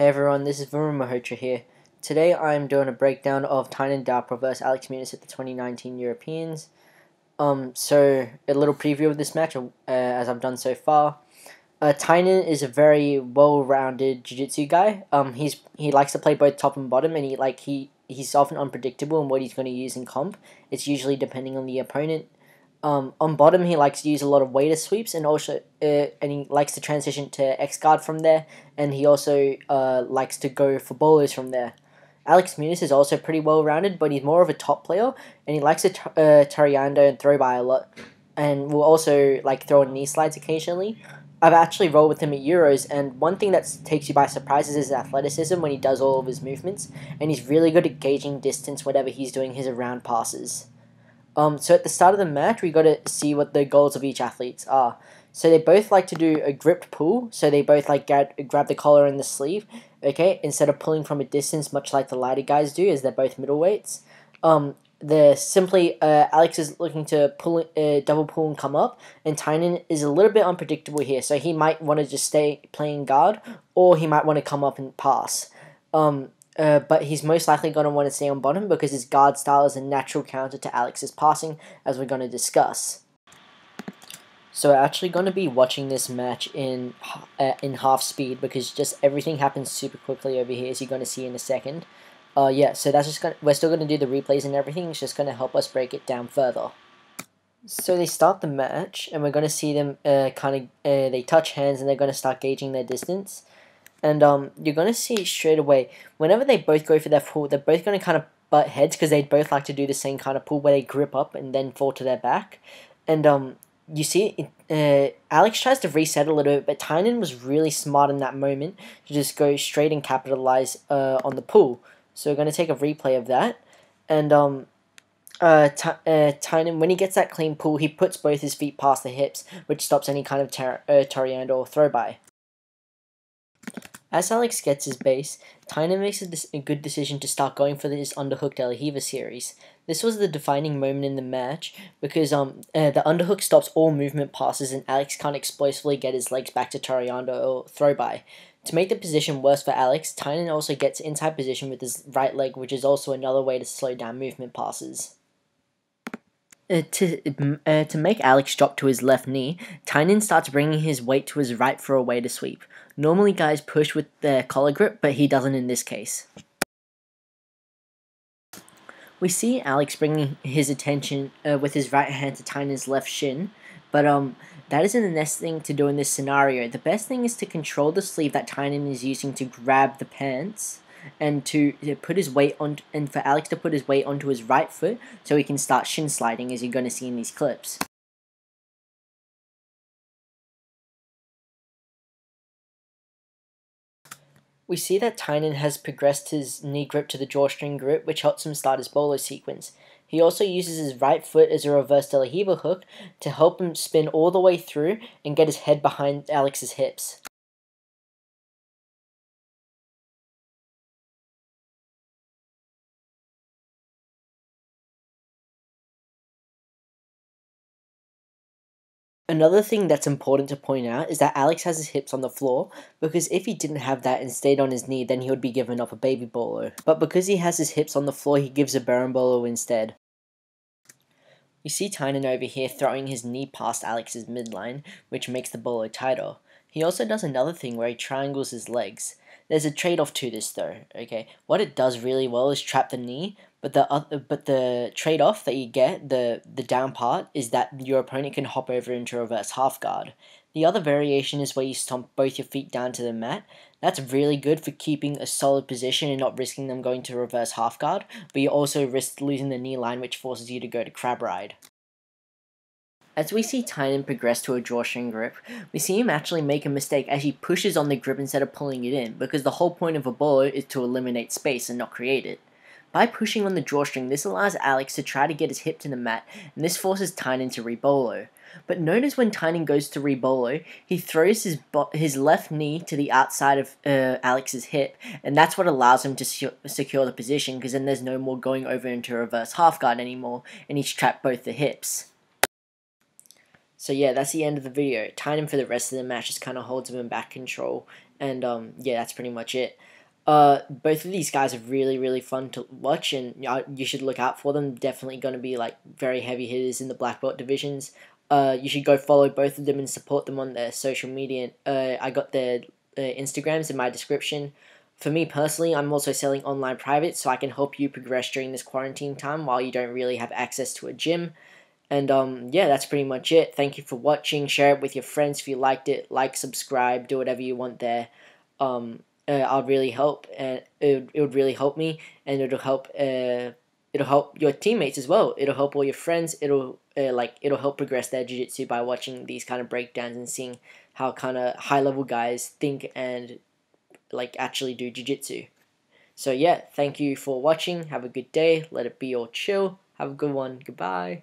Hey everyone, this is Varun Mehrotra here. Today I am doing a breakdown of Tainan Dalpra versus Alex Munis at the 2019 Europeans. Um, so a little preview of this match, uh, as I've done so far. Uh, Tainan is a very well-rounded jiu-jitsu guy. Um, he's he likes to play both top and bottom, and he like he he's often unpredictable in what he's going to use in comp. It's usually depending on the opponent. Um, on bottom, he likes to use a lot of waiter sweeps, and also uh, and he likes to transition to X guard from there, and he also uh, likes to go for bolos from there. Alex Munis is also pretty well rounded, but he's more of a top player, and he likes to uh, toreando and throw by a lot, and will also like throw in knee slides occasionally. I've actually rolled with him at Euros, and one thing that takes you by surprise is his athleticism when he does all of his movements, and he's really good at gauging distance whenever he's doing his around passes. Um, so at the start of the match, we got to see what the goals of each athletes are. So they both like to do a gripped pull. So they both like grab, grab the collar and the sleeve, okay, instead of pulling from a distance, much like the lighter guys do, as they're both middleweights. Um, the simply uh, Alex is looking to pull uh, double pull and come up, and Tainan is a little bit unpredictable here. So he might want to just stay playing guard, or he might want to come up and pass. Um, uh, but he's most likely going to want to stay on bottom because his guard style is a natural counter to Alex's passing, as we're going to discuss. So we're actually going to be watching this match in uh, in half speed because just everything happens super quickly over here, as you're going to see in a second. Uh, yeah, so that's just gonna, we're still going to do the replays and everything. It's just going to help us break it down further. So they start the match, and we're going to see them uh, kind of uh, they touch hands, and they're going to start gauging their distance. And um, you're going to see straight away, whenever they both go for their pull, they're both going to kind of butt heads because they both like to do the same kind of pull where they grip up and then fall to their back. And um, you see, uh, Alex tries to reset a little bit, but Tainan was really smart in that moment to just go straight and capitalize uh, on the pull. So we're going to take a replay of that. And um, uh, uh, Tainan, when he gets that clean pull, he puts both his feet past the hips, which stops any kind of tar- uh, or throw by. As Alex gets his base, Tainan makes a, a, good decision to start going for his underhook De La Riva series. This was the defining moment in the match because um uh, the underhook stops all movement passes and Alex can't explosively get his legs back to toreando or throw by. To make the position worse for Alex, Tainan also gets inside position with his right leg, which is also another way to slow down movement passes. Uh, to uh, to make Alex drop to his left knee, Tainan starts bringing his weight to his right for a way to sweep. Normally guys push with their collar grip, but he doesn't in this case. We see Alex bringing his attention uh, with his right hand to Tainan's left shin, but um, that isn't the best thing to do in this scenario. The best thing is to control the sleeve that Tainan is using to grab the pants and to, put his weight on and for Alex to put his weight onto his right foot so he can start shin sliding as you're going to see in these clips. We see that Tainan has progressed his knee grip to the drawstring grip, which helps him start his bolo sequence. He also uses his right foot as a reverse De La Riva hook to help him spin all the way through and get his head behind Alex's hips. Another thing that's important to point out is that Alex has his hips on the floor because if he didn't have that and stayed on his knee then he would be given up a baby bolo. But because he has his hips on the floor he gives a berimbolo instead. We see Tainan over here throwing his knee past Alex's midline which makes the bolo tighter. He also does another thing where he triangles his legs. There's a trade-off to this though, okay? What it does really well is trap the knee, but the other, but the trade-off that you get, the the down part, is that your opponent can hop over into reverse half guard. The other variation is where you stomp both your feet down to the mat. That's really good for keeping a solid position and not risking them going to reverse half guard, but you also risk losing the knee line which forces you to go to crab ride. As we see Tainan progress to a drawstring grip, we see him actually make a mistake as he pushes on the grip instead of pulling it in, because the whole point of a bolo is to eliminate space and not create it. By pushing on the drawstring, this allows Alex to try to get his hip to the mat, and this forces Tainan to rebolo. But notice when Tainan goes to rebolo, he throws his his left knee to the outside of uh, Alex's hip, and that's what allows him to secure the position, because then there's no more going over into reverse half guard anymore, and he's trapped both the hips. So yeah, that's the end of the video. Tainan for the rest of the match just kind of holds him in back control. And um, yeah, that's pretty much it. Uh, both of these guys are really really fun to watch, and you should look out for them. Definitely going to be like very heavy hitters in the black belt divisions. Uh, you should go follow both of them and support them on their social media. Uh, I got their uh, Instagrams in my description. For me personally, I'm also selling online private, so I can help you progress during this quarantine time while you don't really have access to a gym. And um, yeah, that's pretty much it. Thank you for watching. Share it with your friends if you liked it. Like, subscribe, do whatever you want there. Um, uh, I'll really help, and it, it would really help me, and it'll help. Uh, it'll help your teammates as well. It'll help all your friends. It'll uh, like it'll help progress their jiu-jitsu by watching these kind of breakdowns and seeing how kind of high level guys think and like actually do jiu-jitsu. So yeah, thank you for watching. Have a good day. Let it be all chill. Have a good one. Goodbye.